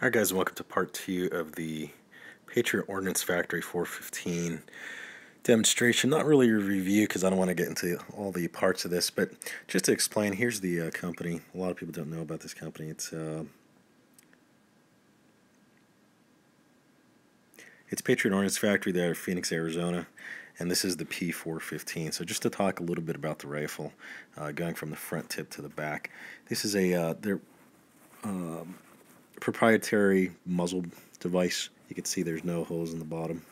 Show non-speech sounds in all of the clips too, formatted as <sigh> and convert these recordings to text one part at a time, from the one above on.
Alright guys, welcome to part two of the Patriot Ordnance Factory 415 demonstration. Not really a review because I don't want to get into all the parts of this, but just to explain, here's the uh, company. A lot of people don't know about this company. It's uh, it's Patriot Ordnance Factory there in Phoenix, Arizona, and this is the P415. So just to talk a little bit about the rifle, uh, going from the front tip to the back. This is a, uh, they're, um, proprietary muzzle device. You can see there's no holes in the bottom,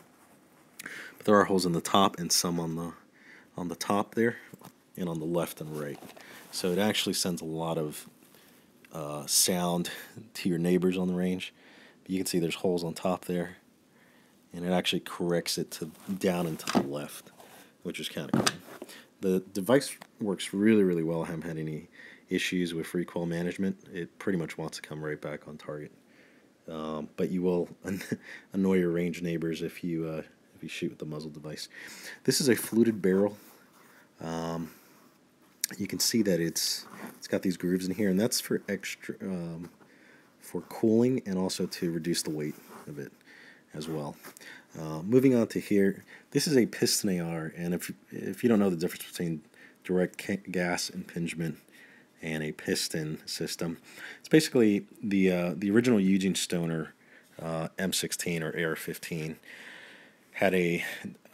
but there are holes in the top and some on the on the top there, and on the left and right. So it actually sends a lot of uh, sound to your neighbors on the range. But you can see there's holes on top there, and it actually corrects it to down and to the left, which is kind of cool. The device works really, really well. I haven't had any issues with recoil management, it pretty much wants to come right back on target. Um, but you will <laughs> annoy your range neighbors if you uh, if you shoot with the muzzle device. This is a fluted barrel. Um, you can see that it's it's got these grooves in here, and that's for extra um, for cooling and also to reduce the weight of it as well. Uh, moving on to here, this is a piston AR, and if if you don't know the difference between direct gas impingement and a piston system. It's basically the uh, the original Eugene Stoner uh, M16 or AR-15 had a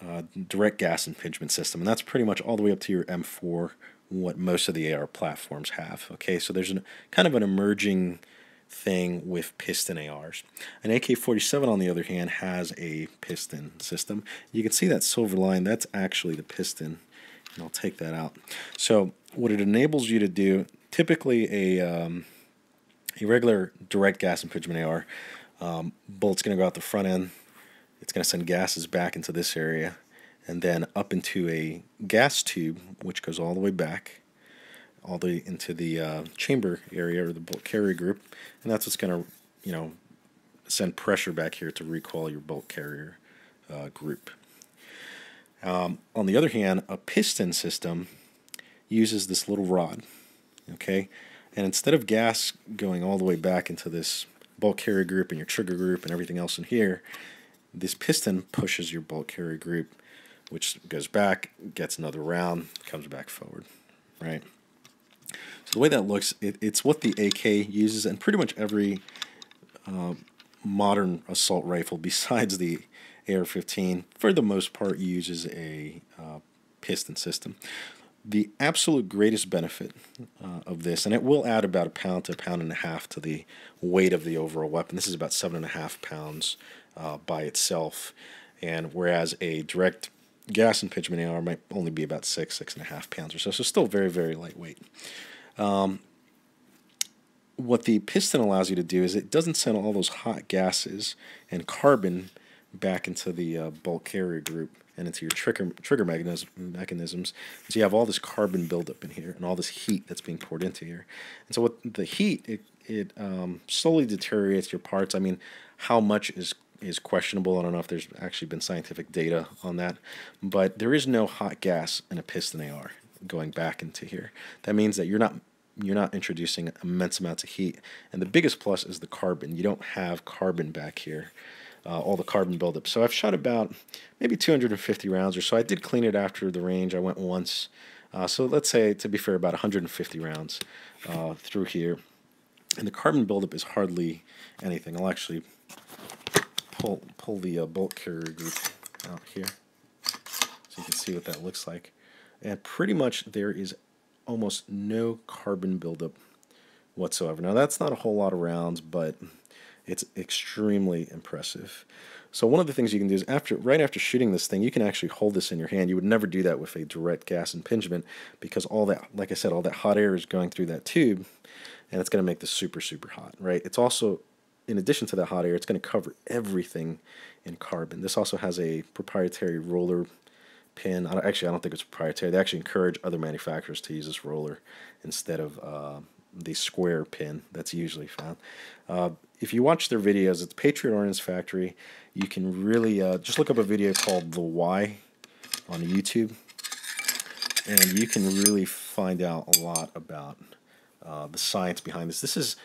uh, direct gas impingement system, and that's pretty much all the way up to your M4. What most of the AR platforms have. Okay, so there's an, kind of an emerging thing with piston ARs. An AK-47, on the other hand, has a piston system. You can see that silver line. That's actually the piston and I'll take that out. So what it enables you to do, typically a, um, a regular direct gas impingement AR, um, bullet's going to go out the front end, it's going to send gases back into this area, and then up into a gas tube, which goes all the way back, all the way into the uh, chamber area or the bolt carrier group, and that's what's going to, you know, send pressure back here to recoil your bolt carrier uh, group. Um, on the other hand, a piston system uses this little rod, okay? And instead of gas going all the way back into this bolt carrier group and your trigger group and everything else in here, this piston pushes your bolt carrier group, which goes back, gets another round, comes back forward, right? So the way that looks, it, it's what the AK uses, and pretty much every uh, modern assault rifle, <laughs> besides the AR-15, for the most part, uses a uh, piston system. The absolute greatest benefit uh, of this, and it will add about a pound to a pound and a half to the weight of the overall weapon. This is about seven and a half pounds uh, by itself, and whereas a direct gas impingement AR might only be about six, six and a half pounds or so, so still very, very lightweight. Um, what the piston allows you to do is it doesn't send all those hot gases and carbon back into the uh, bolt carrier group and into your trigger trigger mechanism, mechanisms. So you have all this carbon buildup in here and all this heat that's being poured into here. And so with the heat it it um, slowly deteriorates your parts. I mean, how much is is questionable. I don't know if there's actually been scientific data on that, but there is no hot gas in a piston AR going back into here. That means that you're not you're not introducing immense amounts of heat. And the biggest plus is the carbon. You don't have carbon back here uh, all the carbon buildup. So I've shot about maybe 250 rounds or so. I did clean it after the range. I went once. Uh, so let's say, to be fair, about 150 rounds uh, through here. And the carbon buildup is hardly anything. I'll actually pull, pull the uh, bolt carrier group out here so you can see what that looks like. And pretty much there is almost no carbon buildup whatsoever. Now that's not a whole lot of rounds, but it's extremely impressive. So one of the things you can do is after right after shooting this thing, you can actually hold this in your hand. You would never do that with a direct gas impingement because all that, like I said, all that hot air is going through that tube, and it's going to make this super super hot, right? It's also in addition to that hot air, it's going to cover everything in carbon. This also has a proprietary roller pin. I actually, I don't think it's proprietary. They actually encourage other manufacturers to use this roller instead of uh, the square pin that's usually found. Uh, if you watch their videos, it's Patriot Ordnance Factory. You can really uh, just look up a video called The Why on YouTube, and you can really find out a lot about uh, the science behind this. This is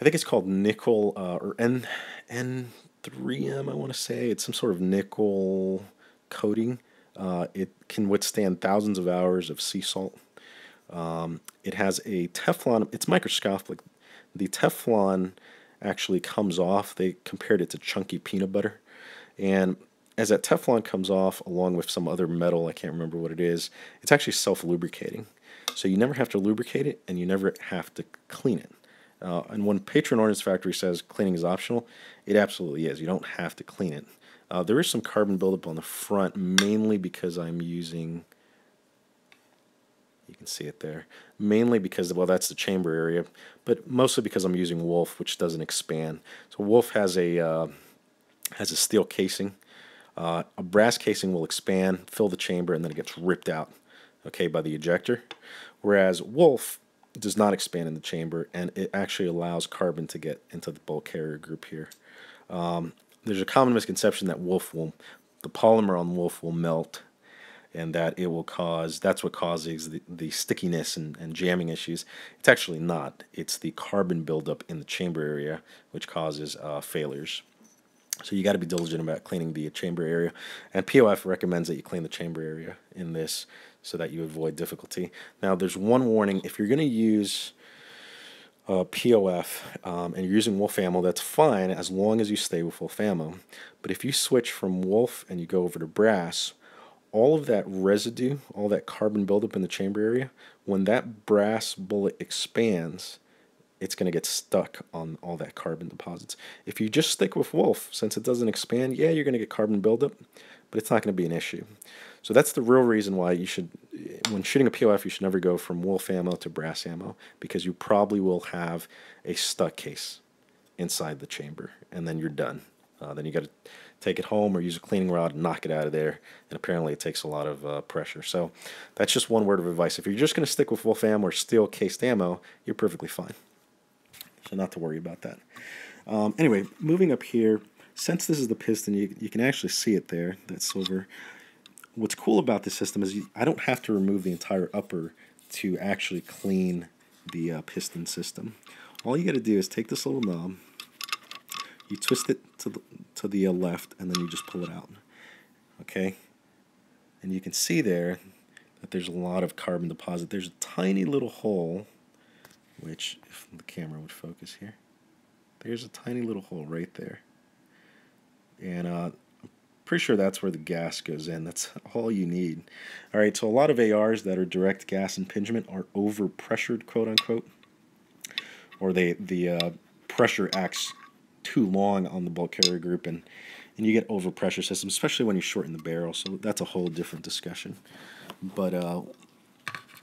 I think it's called nickel uh, or N N3M. I want to say it's some sort of nickel coating. Uh, it can withstand thousands of hours of sea salt. Um, it has a Teflon. It's microscopic. The Teflon actually comes off. They compared it to chunky peanut butter, and as that Teflon comes off, along with some other metal, I can't remember what it is, it's actually self lubricating. So you never have to lubricate it and you never have to clean it. Uh, and when Patriot Ordnance Factory says cleaning is optional, it absolutely is. You don't have to clean it. Uh, there is some carbon buildup on the front, mainly because I'm using, you can see it there, mainly because, well, that's the chamber area, but mostly because I'm using Wolf, which doesn't expand. So Wolf has a, uh, has a steel casing. Uh, a brass casing will expand, fill the chamber, and then it gets ripped out, okay, by the ejector. Whereas Wolf does not expand in the chamber, and it actually allows carbon to get into the bolt carrier group here. Um, there's a common misconception that Wolf will, the polymer on Wolf will melt, and that it will cause, that's what causes the, the stickiness and, and jamming issues. It's actually not. It's the carbon buildup in the chamber area which causes uh, failures. So you got to be diligent about cleaning the chamber area. And POF recommends that you clean the chamber area in this so that you avoid difficulty. Now there's one warning. If you're going to use uh, POF um, and you're using wolf ammo, that's fine as long as you stay with wolf ammo. But if you switch from wolf and you go over to brass, all of that residue, all that carbon buildup in the chamber area, when that brass bullet expands, it's going to get stuck on all that carbon deposits. If you just stick with Wolf, since it doesn't expand, yeah, you're going to get carbon buildup, but it's not going to be an issue. So that's the real reason why you should, when shooting a POF, you should never go from Wolf ammo to brass ammo, because you probably will have a stuck case inside the chamber, and then you're done. Uh, then you got to take it home or use a cleaning rod and knock it out of there. And apparently it takes a lot of uh, pressure. So that's just one word of advice. If you're just going to stick with Wolf ammo or steel cased ammo, you're perfectly fine so not to worry about that. Um, anyway, moving up here, since this is the piston, you, you can actually see it there, that silver. What's cool about this system is you, I don't have to remove the entire upper to actually clean the uh, piston system. All you got to do is take this little knob, you twist it to the, to the left, and then you just pull it out. Okay? And you can see there that there's a lot of carbon deposit. There's a tiny little hole which if the camera would focus here there's a tiny little hole right there and uh, I'm pretty sure that's where the gas goes in that's all you need alright so a lot of ARs that are direct gas impingement are over pressured quote unquote or they the uh, pressure acts too long on the bolt carrier group and and you get overpressure systems, especially when you shorten the barrel. So that's a whole different discussion. But uh,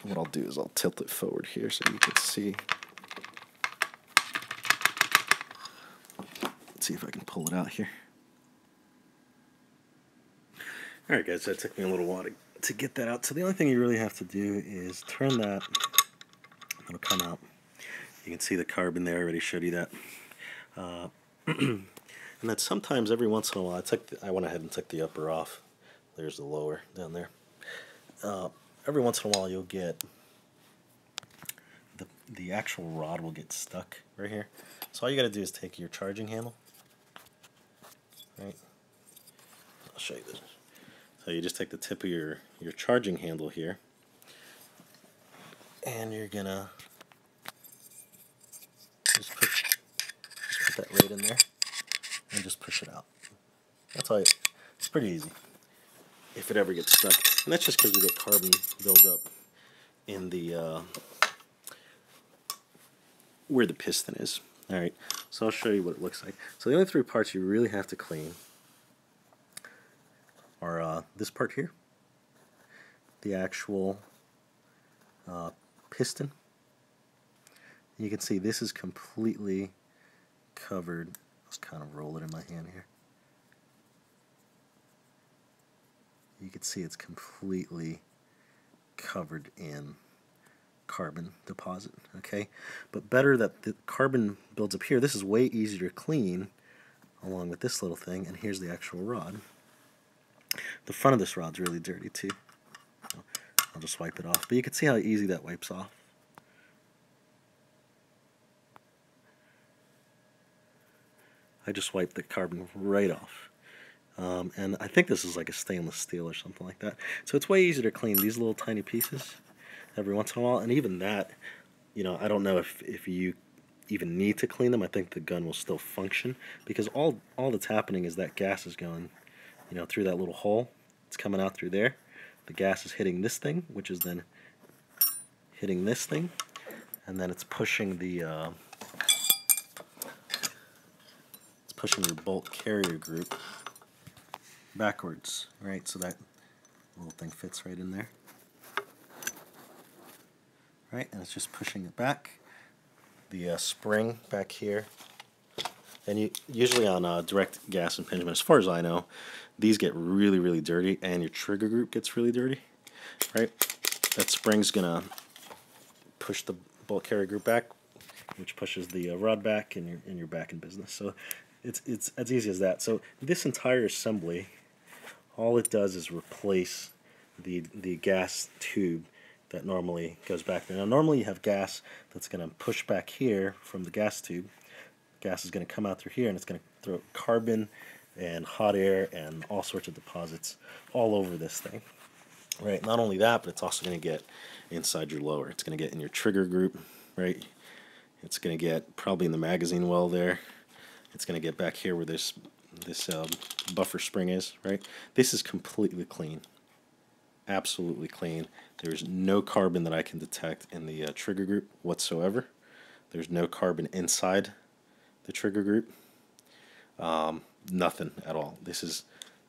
what I'll do is I'll tilt it forward here so you can see. Let's see if I can pull it out here. Alright guys, that took me a little while to, to get that out. So the only thing you really have to do is turn that. It'll come out. You can see the carbon there. I already showed you that. Uh, and then sometimes every once in a while, I took the, I went ahead and took the upper off. There's the lower down there. Uh, every once in a while you'll get the, the actual rod will get stuck right here. So all you got to do is take your charging handle. Right. I'll show you this. So you just take the tip of your, your charging handle here and you're gonna just put, just put that right in there and just push it out. That's all. It's pretty easy if it ever gets stuck. And that's just because we get carbon buildup in the uh, where the piston is. Alright, so I'll show you what it looks like. So the only three parts you really have to clean are uh, this part here, the actual uh, piston. You can see this is completely covered. Let's kind of roll it in my hand here. you can see it's completely covered in carbon deposit okay? But better that the carbon builds up here. This is way easier to clean along with this little thing and here's the actual rod. The front of this rod's really dirty too. I'll just wipe it off but you can see how easy that wipes off I just wiped the carbon right off. Um, and I think this is like a stainless steel or something like that. So it's way easier to clean these little tiny pieces every once in a while. And even that, you know, I don't know if, if you even need to clean them. I think the gun will still function because all, all that's happening is that gas is going, you know, through that little hole. It's coming out through there. The gas is hitting this thing, which is then hitting this thing. And then it's pushing the, uh, it's pushing your bolt carrier group backwards, right? So that little thing fits right in there. Right, and it's just pushing it back. The uh, spring back here. And you usually on uh, direct gas impingement, as far as I know, these get really, really dirty, and your trigger group gets really dirty, right? That spring's gonna push the bolt carrier group back, which pushes the uh, rod back, and you're, and you're back in business. So it's, it's as easy as that. So this entire assembly all it does is replace the, the gas tube that normally goes back there. Now normally you have gas that's going to push back here from the gas tube. Gas is going to come out through here and it's going to throw carbon and hot air and all sorts of deposits all over this thing. Right, not only that, but it's also going to get inside your lower. It's going to get in your trigger group, right? It's going to get probably in the magazine well there. It's going to get back here where this this um, buffer spring is, right? This is completely clean. Absolutely clean. There's no carbon that I can detect in the uh, trigger group whatsoever. There's no carbon inside the trigger group. Um, nothing at all. This is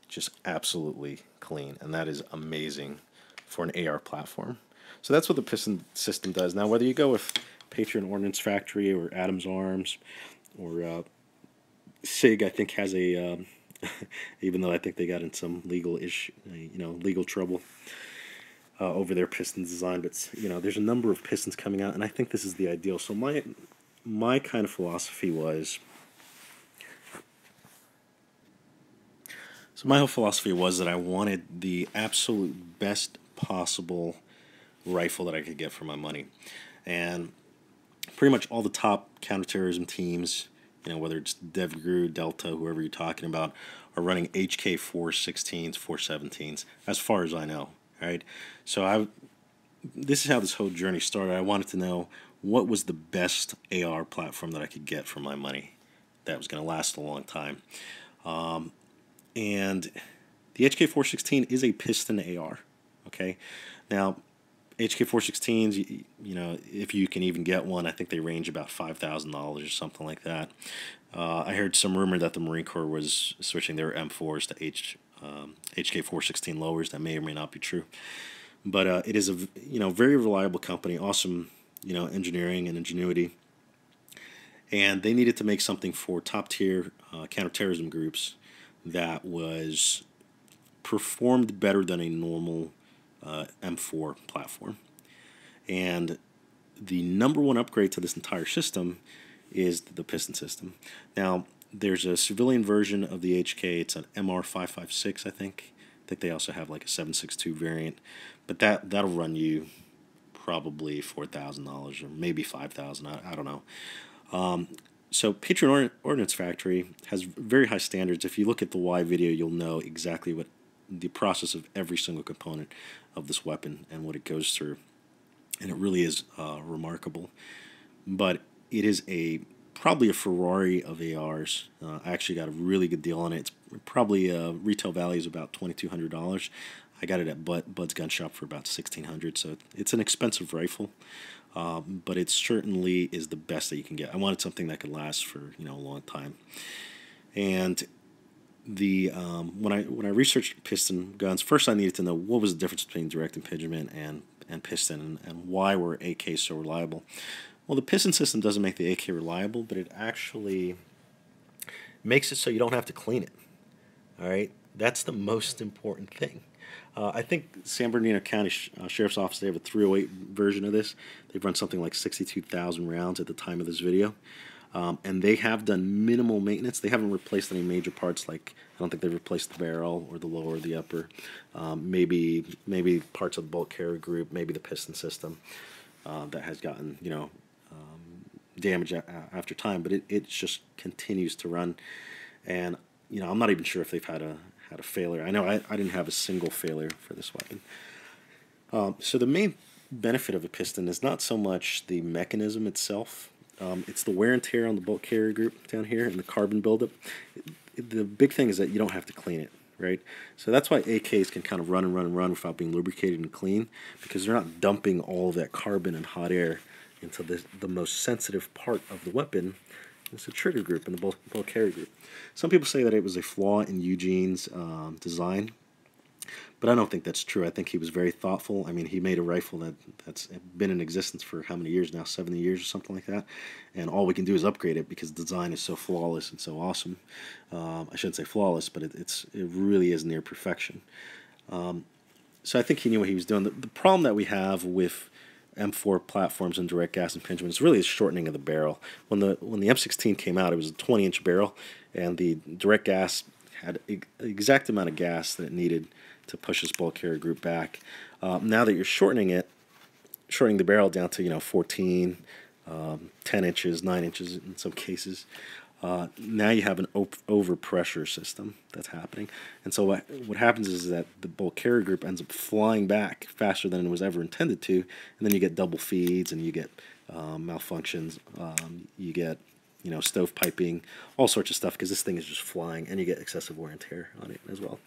just absolutely clean, and that is amazing for an AR platform. So that's what the piston system does. Now, whether you go with Patriot Ordnance Factory or Adams Arms or uh, Sig, I think, has a, um, <laughs> even though I think they got in some legal issue, you know, legal trouble uh, over their pistons design. But you know, there's a number of pistons coming out, and I think this is the ideal. So my my kind of philosophy was. So my whole philosophy was that I wanted the absolute best possible rifle that I could get for my money, and pretty much all the top counterterrorism teams you know, whether it's DevGru, Delta, whoever you're talking about, are running HK 416s, 417s, as far as I know. Right? So I, this is how this whole journey started. I wanted to know what was the best AR platform that I could get for my money that was going to last a long time. Um, and the HK 416 is a piston AR. Okay, now HK416s, you, you, know, if you can even get one, I think they range about $5,000 or something like that. Uh, I heard some rumor that the Marine Corps was switching their M4s to H, um, HK416 lowers. That may or may not be true. But uh, it is a you know very reliable company, awesome you know engineering and ingenuity, and they needed to make something for top tier uh, counterterrorism groups that was performed better than a normal uh, M4 platform. And the number one upgrade to this entire system is the piston system. Now, there's a civilian version of the HK. It's an MR556, I think. I think they also have like a 762 variant, but that that'll run you probably four thousand dollars or maybe five thousand. I, I don't know. Um, so Patriot Ordnance Factory has very high standards. If you look at the Why video, you'll know exactly what the process of every single component of this weapon and what it goes through. And it really is uh, remarkable. But it is a probably a Ferrari of ARs. Uh, I actually got a really good deal on it. It's probably uh, retail value is about twenty two hundred dollars. I got it at Bud, Bud's Gun Shop for about sixteen hundred. So it's an expensive rifle, um, but it certainly is the best that you can get. I wanted something that could last for you know a long time, and the um, when I when I researched piston guns, first I needed to know what was the difference between direct impingement and and piston, and, and why were AKs so reliable. Well, the piston system doesn't make the AK reliable, but it actually makes it so you don't have to clean it. All right, that's the most important thing. Uh, I think San Bernardino County Sh uh, Sheriff's Office they have a 308 version of this. They've run something like 62,000 rounds at the time of this video. Um, and they have done minimal maintenance. They haven't replaced any major parts like I don't think they've replaced the barrel or the lower or the upper. Um, maybe maybe parts of the bolt carrier group, maybe the piston system uh, that has gotten you know um, damage after time, but it, it just continues to run. And you know, I'm not even sure if they've had a had a failure. I know I, I didn't have a single failure for this weapon. Um, so the main benefit of a piston is not so much the mechanism itself. Um, it's the wear and tear on the bolt carrier group down here and the carbon buildup. The big thing is that you don't have to clean it, right? So that's why AKs can kind of run and run and run without being lubricated and clean because they're not dumping all that carbon and hot air into the, the most sensitive part of the weapon, it's the trigger group and the bolt, carrier group. Some people say that it was a flaw in Eugene's um, design, but I don't think that's true. I think he was very thoughtful. I mean, he made a rifle that that's been in existence for how many years now? 70 years or something like that. And all we can do is upgrade it because the design is so flawless and so awesome. Um, I shouldn't say flawless, but it, it's it really is near perfection. Um, so I think he knew what he was doing. The, the problem that we have with M4 platforms and direct gas impingement is really a shortening of the barrel. When the when the M16 came out, it was a 20 inch barrel, and the direct gas had the exact amount of gas that it needed to push this bolt carrier group back. Uh, now that you're shortening it, shortening the barrel down to you know 14, um, 10 inches, 9 inches in some cases, uh, now you have an overpressure system that's happening. And so what, what happens is that the bolt carrier group ends up flying back faster than it was ever intended to, and then you get double feeds and you get um, malfunctions, um, you get you know stovepiping, all sorts of stuff because this thing is just flying, and you get excessive wear and tear on it as well.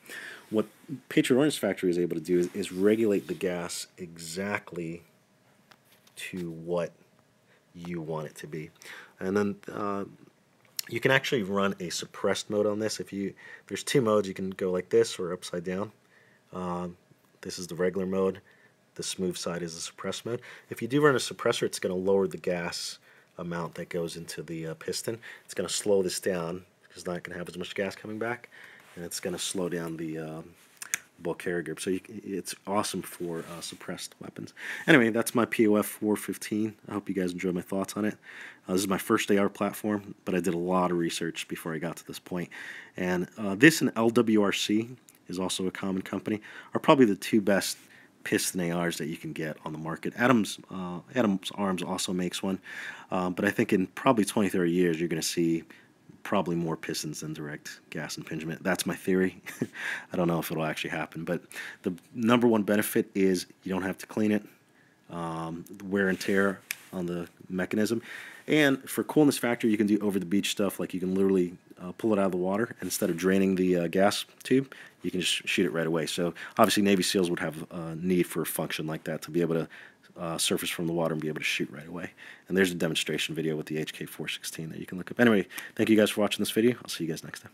What Patriot Ordnance Factory is able to do is, is regulate the gas exactly to what you want it to be, and then. Uh, you can actually run a suppressed mode on this. If you there's two modes, you can go like this or upside down. Um, this is the regular mode. The smooth side is the suppressed mode. If you do run a suppressor, it's going to lower the gas amount that goes into the uh, piston. It's going to slow this down because it's not going to have as much gas coming back, and it's going to slow down the um, carrier group. So you, it's awesome for uh, suppressed weapons. Anyway, that's my POF 415. I hope you guys enjoyed my thoughts on it. Uh, this is my first AR platform, but I did a lot of research before I got to this point. And uh, this and LWRC is also a common company, are probably the two best piston ARs that you can get on the market. Adams uh, Adams Arms also makes one, um, but I think in probably 20, 30 years you're going to see probably more pistons than direct gas impingement. That's my theory. <laughs> I don't know if it'll actually happen, but the number one benefit is you don't have to clean it, um, wear and tear on the mechanism. And for coolness factor, you can do over the beach stuff, like you can literally uh, pull it out of the water instead of draining the uh, gas tube. You can just shoot it right away. So obviously, Navy SEALs would have a need for a function like that to be able to uh, surface from the water and be able to shoot right away. And there's a demonstration video with the HK416 that you can look up. Anyway, thank you guys for watching this video. I'll see you guys next time.